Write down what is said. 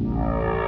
Yeah.